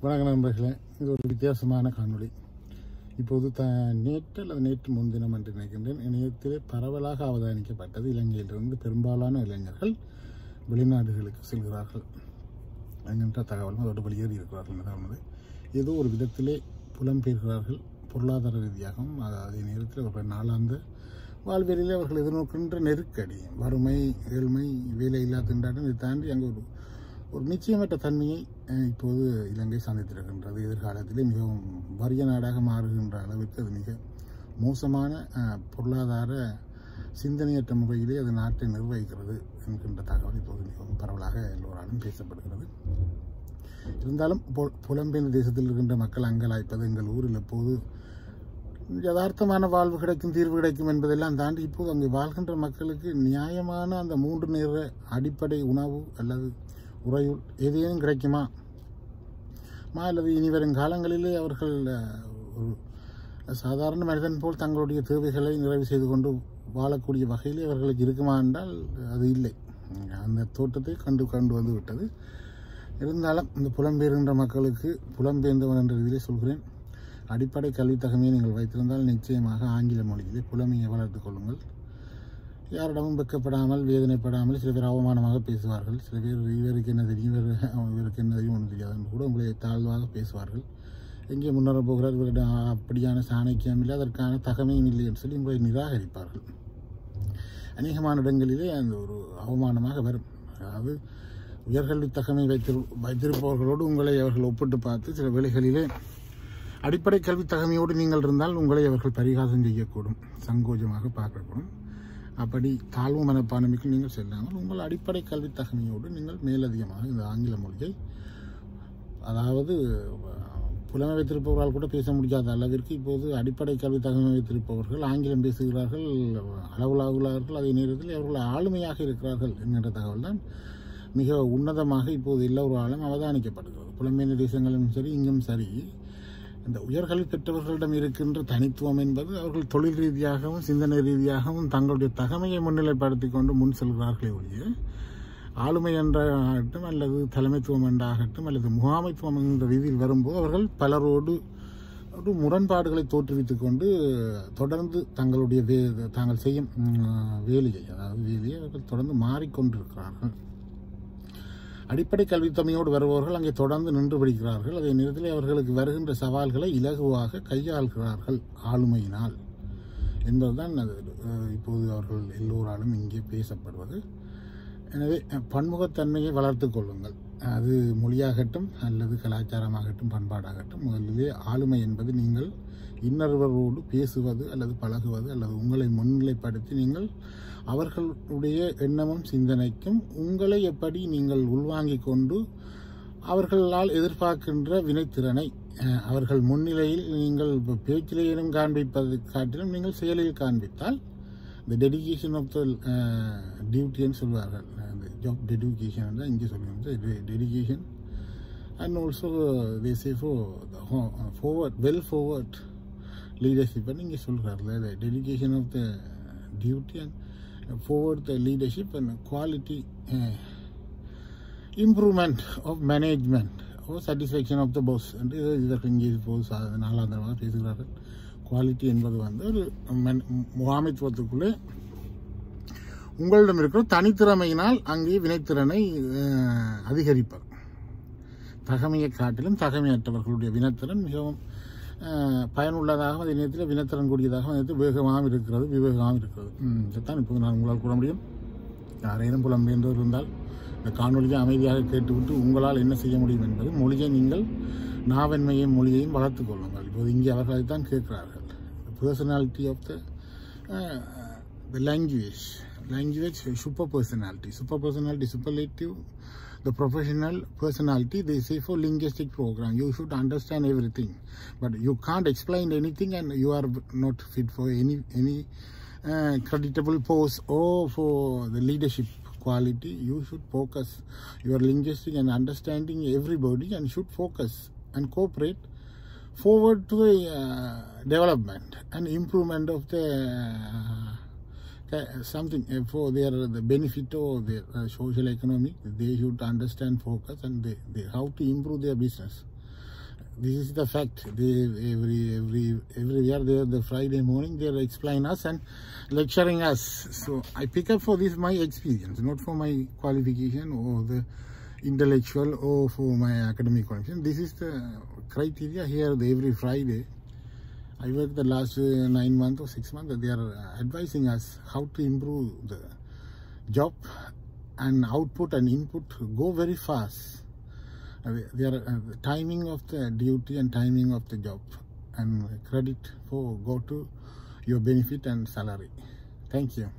வணக்கம் நண்பர்களே இது ஒரு வித்தியாசமான காணொளி. இப்போது த நேற்று அல்லது நேற்று முன்தினம் என்று நினைக்கின்றேன் இணையத்திலே பரவலாக அவதானிக்கப்பட்டது இலங்கையிலிருந்து பெரும்பாலான இளைஞர்கள் வெளிநாடுகளுக்கு செல்கிறார்கள் என்கின்ற தகவலும் அதோடு வெளியேறி இருக்கிறார்கள் என்றானது ஏதோ ஒரு விதத்திலே புலம்பெயர்கிறார்கள் பொருளாதார ரீதியாகவும் அது- அதே நேரத்தில் அவர்கள் நாளாந்த வாழ்வியலில் அவர்கள் எதிர்நோக்கின்ற நெருக்கடி வறுமை ஏழ்மை வேலையில்லா திண்டாட்டம் இதை தாண்டி அங்கே ஒரு ஒரு நிச்சயமற்ற தன்மையை இப்போது இலங்கை சந்தித்திருக்கின்றது எதிர்காலத்திலே மிகவும் வறிய நாடாக மாறுகின்ற அளவிற்கு அது மிக மோசமான பொருளாதார சிந்தனையற்ற முறையிலே அது நாட்டை நிர்வகிக்கிறது என்கின்ற தகவல் இப்போது மிகவும் பரவலாக எல்லோராலும் பேசப்படுகிறது. இருந்தாலும் புலம்பெயர் தேசத்தில் இருக்கின்ற மக்கள் அங்கலாய்ப்பது எங்கள் ஊரில் எப்போது யதார்த்தமான வாழ்வு கிடைக்கும் தீர்வு கிடைக்கும் என்பதெல்லாம் தாண்டி இப்போது அங்கே வாழ்கின்ற மக்களுக்கு நியாயமான அந்த மூன்று நேர அடிப்படை உணவு அல்லது உறையுள் ஏதேனும் கிடைக்குமா? மா அல்லது இனி வரும் காலங்களிலே அவர்கள் ஒரு சாதாரண மனிதன் போல் தங்களுடைய தேவைகளை நிறைவு செய்து கொண்டு வாழக்கூடிய வகையிலே அவர்களுக்கு இருக்குமா என்றால் அது இல்லை. அந்த தோட்டத்தை கண்டு கண்டு வந்து விட்டது. இருந்தாலும் இந்த புலம்பெயர்கின்ற மக்களுக்கு புலம்பெயர்ந்தவன் என்ற இதிலே சொல்கிறேன். அடிப்படை கல்வித்தகமையை நீங்கள் வைத்திருந்தால் நிச்சயமாக ஆங்கில மொழியிலே புலமையை வளர்த்துக் கொள்ளுங்கள். யாரிடமும் வெக்கப்படாமல் வேதனைப்படாமல் சில பேர் அவமானமாக பேசுவார்கள். சில பேர் இவருக்கு என்ன தெரியும்? இவர் இவருக்கு என்ன தெரியும்? ஒன்றும் தெரியாது. என்று கூட உங்களை தாழ்வாக பேசுவார்கள். எங்கே முன்னேற போகிறார்? இவரிடம் அப்படியான சாணக்கியம் இல்லை அதற்கான தகமையும் இல்லை என்று சொல்லி உங்களை நிராகரிப்பார்கள். அநேகமான இடங்களிலே அந்த ஒரு அவமானமாக வரும். அதாவது உயர்கல்வி தகமை வைத்திரு வைத்திருப்பவர்களோடு உங்களை அவர்கள் ஒப்பிட்டு பார்த்து சில வேளைகளிலே அடிப்படை கல்வி தகமையோடு நீங்கள் இருந்தால் உங்களை அவர்கள் பரிகாசம் செய்யக்கூடும் சங்கோஜமாக பார்க்கக்கூடும். அப்படி தாழ்வு மனப்பான்மைக்கு நீங்கள் செல்லாமல் உங்கள் அடிப்படை கல்வி தகமையோடு நீங்கள் மேலதிகமாக இந்த ஆங்கில மொழியை அதாவது புலமை வைத்திருப்பவர்களால் கூட பேச முடியாத அளவிற்கு இப்போது அடிப்படை கல்வி தகவல் வைத்திருப்பவர்கள் ஆங்கிலம் பேசுகிறார்கள் அளவுலாகுகிறார்கள். அதே நேரத்தில் அவர்கள் ஆளுமையாக இருக்கிறார்கள் என்கின்ற தகவல் தான் மிக உன்னதமாக இப்போது எல்லோராலும் அவதானிக்கப்படுகிறது. புலமை தேசங்களும் சரி இங்கும் சரி இந்த உயர்கல்வி பெற்றவர்களிடம் இருக்கின்ற தனித்துவம் என்பது அவர்கள் தொழில் ரீதியாகவும் சிந்தனை ரீதியாகவும் தங்களுடைய தகமையை முன்னிலைப்படுத்தி கொண்டு முன் செல்கிறார்களே ஒழிய ஆளுமை என்றாகட்டும் அல்லது தலைமைத்துவம் என்றாகட்டும் அல்லது முகாமைத்துவம் என்ற ரீதியில் வரும்போது அவர்கள் பலரோடு ஒரு முரண்பாடுகளை தோற்றுவித்து கொண்டு தொடர்ந்து தங்களுடைய வே தாங்கள் செய்யும் வேலையை அதாவது வேலையை அவர்கள் தொடர்ந்து மாறிக்கொண்டிருக்கிறார்கள். அடிப்படை கல்வித்தமையோடு வருபவர்கள் அங்கே தொடர்ந்து நின்று விடுகிறார்கள் அதே நேரத்தில் அவர்களுக்கு வருகின்ற சவால்களை இலகுவாக கையாள்கிறார்கள் ஆளுமையினால். என்பதுதான் அது. இப்போது அவர்கள் எல்லோராலும் இங்கே பேசப்படுவது. எனவே பன்முகத்தன்மையை வளர்த்து கொள்ளுங்கள். அது மொழியாகட்டும் அல்லது கலாச்சாரமாகட்டும் பண்பாடாகட்டும் முதலிலே ஆளுமை என்பது நீங்கள் இன்னொருவரோடு பேசுவது அல்லது பழகுவது அல்லது உங்களை முன்னிலைப்படுத்தி நீங்கள் அவர்களுடைய எண்ணமும் சிந்தனைக்கும் உங்களை எப்படி நீங்கள் உள்வாங்கிக் கொண்டு அவர்களால் எதிர்பார்க்கின்ற வினைத்திறனை அவர்கள் முன்னிலையில் நீங்கள் பேச்சிலேயும் காண்பிப்பதை காட்டிலும் நீங்கள் செயலில் காண்பித்தால் இந்த டெடிகேஷன் ஆஃப் த டியூட்டின்னு சொல்வார்கள் அந்த ஜாப் டெடிகேஷன் தான் இங்கே சொல்லுவாங்க dedication and also they say for forward well forward leadership இங்கே சொல்கிறார்கள் dedication of the duty and forward the leadership and quality uh, improvement of management or satisfaction of the boss என்று இதற்கு இங்கே இப்போது சா- நாளாந்தரமாக பேசுகிறார்கள் quality என்பது வந்து ஒரு முகாமைத்துவத்துக்குள்ளே உங்களிடம் இருக்கிற தனித்திறமையினால் அங்கே வினைத்திறனை அதிகரிப்பர். தகமையை காட்டிலும் தகமையற்றவர்களுடைய வினத்திறன் மிகவும் பயனுள்ளதாகவும் அதே நேரத்தில் வினத்திறன் கூடியதாகவும் நேரத்தில் வேகமாகவும் இருக்கிறது விவேகமாகவும் இருக்கிறது. இதைத்தான் இப்போது நான் உங்களால் கூற முடியும். யாரேனும் புலம்பெயர்ந்தவர் இருந்தால் இந்த காணொலியை அமைதியாக கேட்டுவிட்டு உங்களால் என்ன செய்ய முடியும் என்பது மொழியை நீங்கள் நாவன்மையையும் மொழியையும் வளர்த்து கொள்ளுங்கள். இப்போது இங்கே அவர்களைத்தான் கேட்கிறார்கள். personality of the uh, the language language super personality. Super personality superlative the professional personality they say for linguistic program you should understand everything. But you can't explain anything and you are not fit for any any uh, creditable post or for the leadership quality. You should focus your linguistic and understanding everybody and should focus and cooperate forward to the uh, development and improvement of the uh, something uh, for their the benefit or their social economy they should understand focus and they, they how to improve their business this is the fact. They every every every year they the Friday morning they explain us and lecturing us. So I pick up for this my experience, not for my qualification or the intellectual or for my academic qualification. This is the criteria here every Friday. I work the last uh, nine months or six months. They are advising us how to improve the job and output and input go very fast. Uh, they are uh, the timing of the duty and timing of the job and credit for go to your benefit and salary. Thank you.